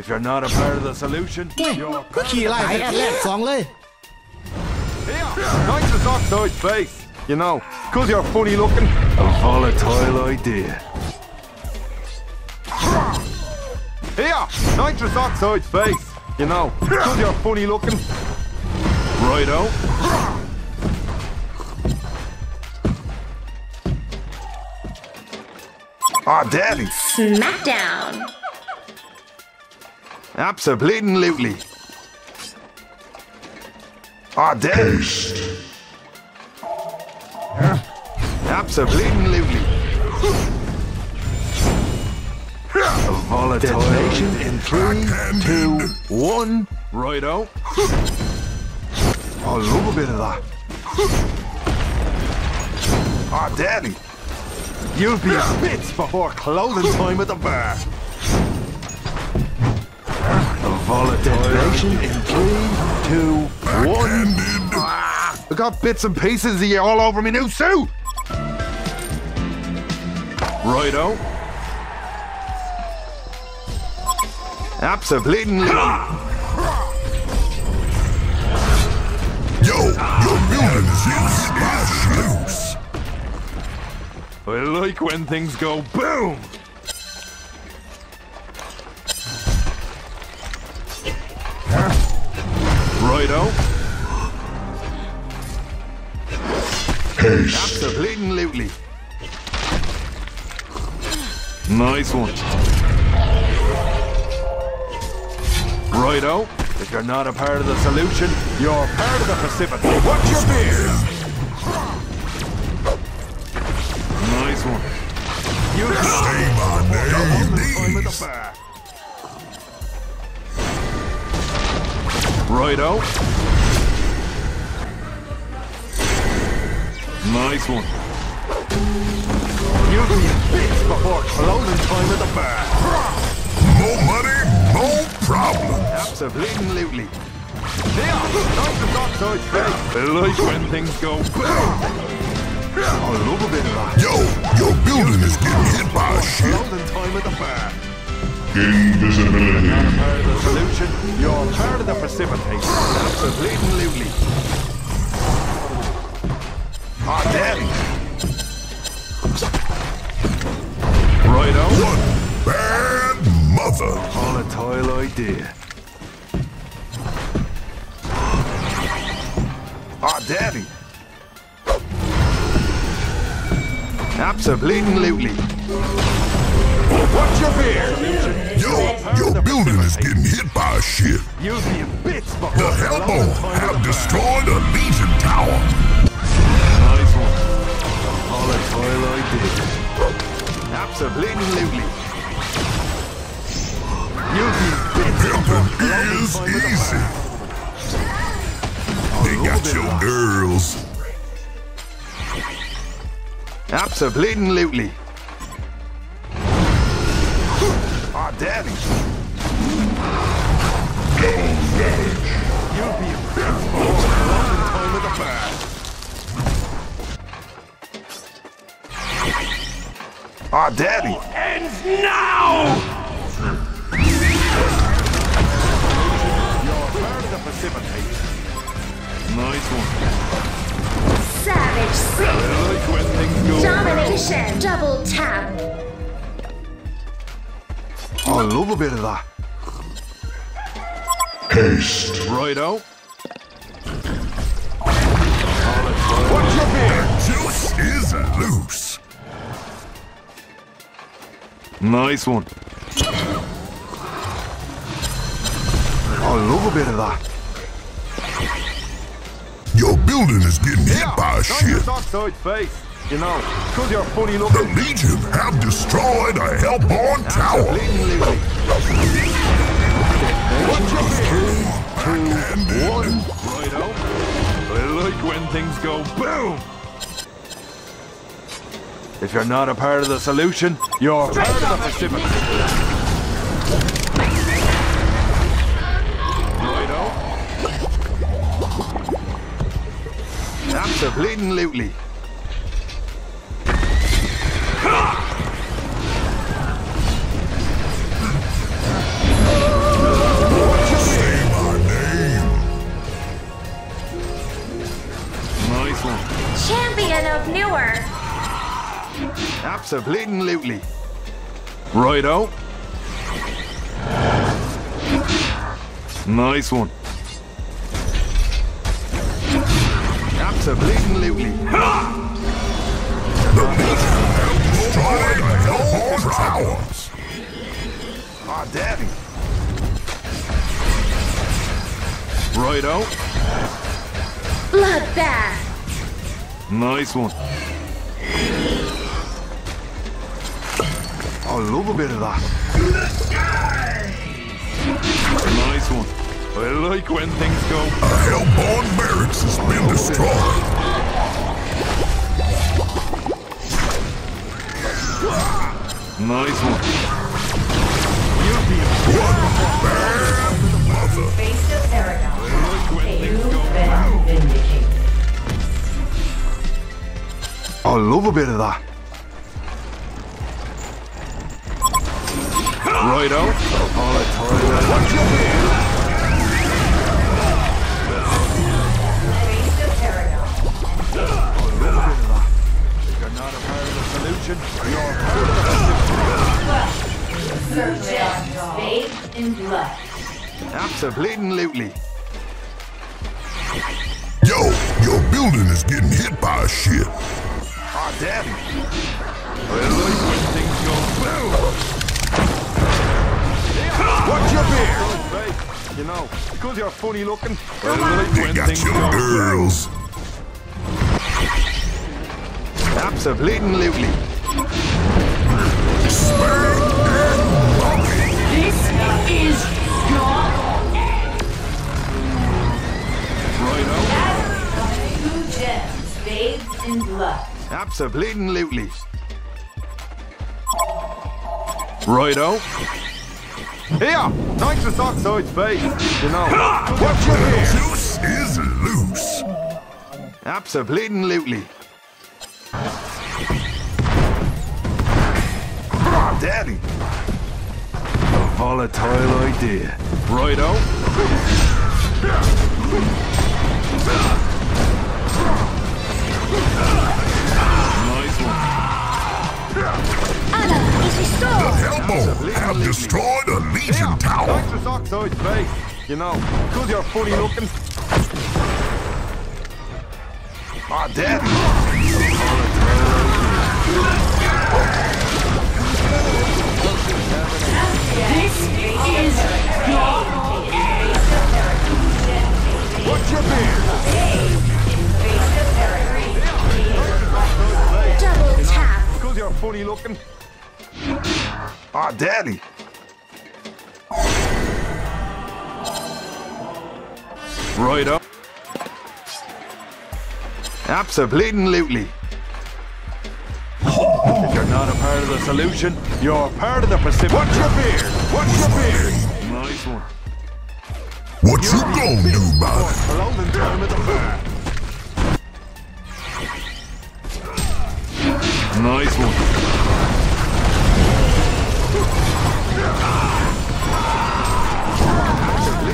If you're not a part of the solution, เฮ้ย you're ก็ขี่ไล่ไปอันแรกสองเลย nitrous oxide face. You know, cause you're funny looking. A volatile idea. Here, nitrous oxide face. You know, cause you're funny looking. Righto. Ah, daddy. Smackdown. Absolutely. Ah, daddy. Absolutely. Detonation in three, two, one. Righto. I love a bit of that. Ah, daddy. You'll be a bits before closing time at the bar. Volatile detonation in three, two, one. Ah, I got bits and pieces of you all over me new suit. Righto. Absolutely. Yo, your building is smash loose. I like when things go boom. Righto. Haste. Absolutely. Nice one. Righto. If you're not a part of the solution, you're part of the precipitate. Watch your beer. Righto. Nice one. You'll be bits before closing time at the bar. More money, more problem. Absolutely. There, nice oxide face. I like when things go. I love a bit of that. Yo, your building is getting hit by a ship. Closing time at the bar. Invisibility. Part of the solution, you're part of the precipitate. Absolutely. Ah, daddy. Righto. One bad mother. Volatile idea. Ah, daddy. Absolutely. Watch your beer. Yo, your building is getting hit by a ship. You'll be in bits before The Hellbourne have destroyed a Legion tower. Nice one. Volatile idea. Absolutely. You'll be Pimping is closing time at the easy. They got your girls. Absolutely. Daddy. You'll be a bit more closing time at the bar. Ah, daddy. Ends now! You're part of the precipitate. Nice one. Savage Six. I like when things go Domination. Double tap. I love a bit of that. Haste. Righto. Watch your beer. Juice is loose. Nice one. I love a bit of that. Your building is getting hit by a ship. Oxide face. You know, because you're funny The. Legion have destroyed a Hellbourne tower. Absolutely. Watch your beer. Two, one. Righto. I like when things go boom. If you're not a part of the solution, you're part of the precipitate. Righto. Absolutely. Absolutely. Righto. Nice one. Absolutely. Destroyed a towers. Ah, daddy. Righto. Bloodbath. Nice one. I love a bit of that. Nice one. I like when things go. A Hellbourne barracks has been destroyed. Nice one. Face of Paragon. I like when things You've go. been vindicated. I love a bit of that. Righto. Watch your head. Face of Paragon. If you're not a part of the solution, you're Certainly on in blood. absolutely. Yo, your building is getting hit by a ship. Ah, daddy. I like when things go boom. Watch your beard. You know, because you're funny looking. I like They when got your go girls. Absolutely. Righto. Two gems bathed in blood. Absolutely. Righto. Here, nitrous oxide space. You know, watch your beard. Juice is loose. Absolutely. Ah, daddy. A volatile idea. Righto. Nice one. Anna is The restored. Have destroyed a Legion Yeah, tower. nitrous oxide space. You know, because you're funny looking. Ah, daddy. Watch your beard. Double tap. Because you're funny looking. Ah, daddy. Right up. Absolutely. If you're not a part of the solution, you're part of the Pacific. Watch your beard. Watch your beard. Nice one. What you gonna do about it? London time at the. Nice one.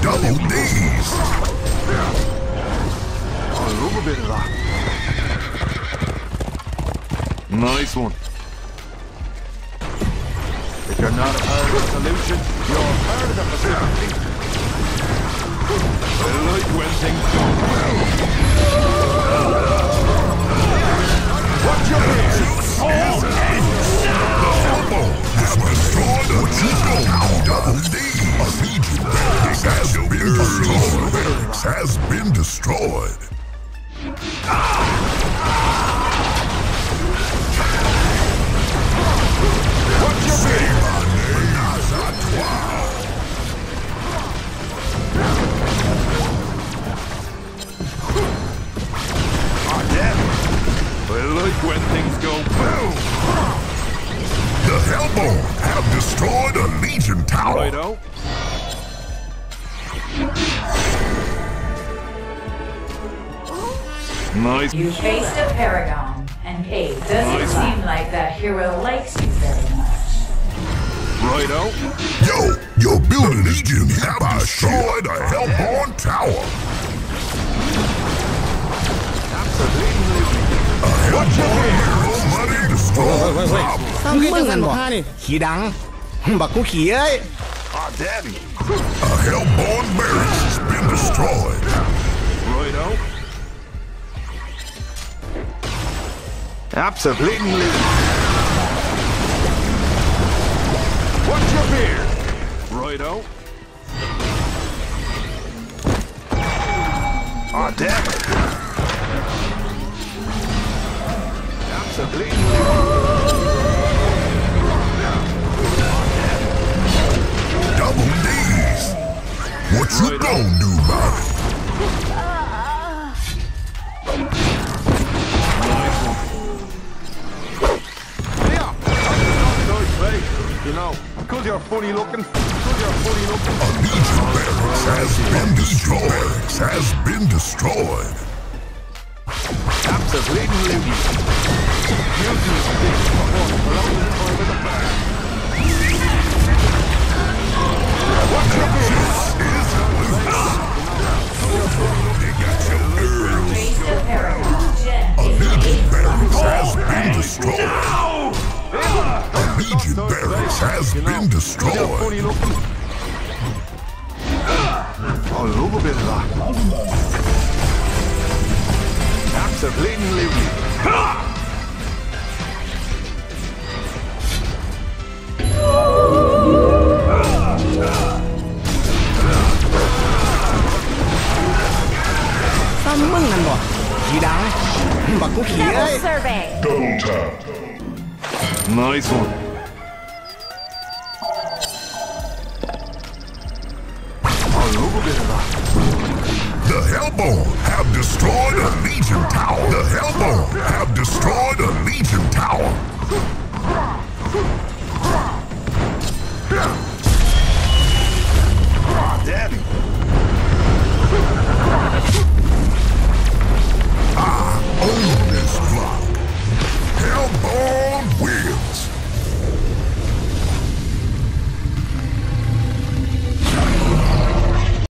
Double D's. Nice one. If you're not a part of the solution, you're part of the Pacific. I like when things go well. Watch your has destroyed a Legion tower. Double D's. A Legion barracks has been destroyed. Has been destroyed. Watch Nice. You faced a paragon, and A, doesn't nice. seem like that hero likes you very much. Right. Yo, your building is getting hit by destroyed a Hellbourne tower. A Hellbourne hero bloody destroyed wait, wait, wait. Sao cái chân ngàn hoa này? Khí đắng. Bà cũng khí ấy. Our daddy. A Hellbourne barracks has been destroyed. Right out. Absolutely. Watch your beard. Righto. Damn it. Absolutely. Double D's. What you gonna do about it? You know, because you're funny looking, because you're funny looking. A Legion barracks has been destroyed. Barracks has been destroyed. Absolutely. Using the stick for what? Along the time of the back. Watch your They got your nerves. has you know, been destroyed. All over bit of Taps are bleeding living. Sao. Double. Nice one.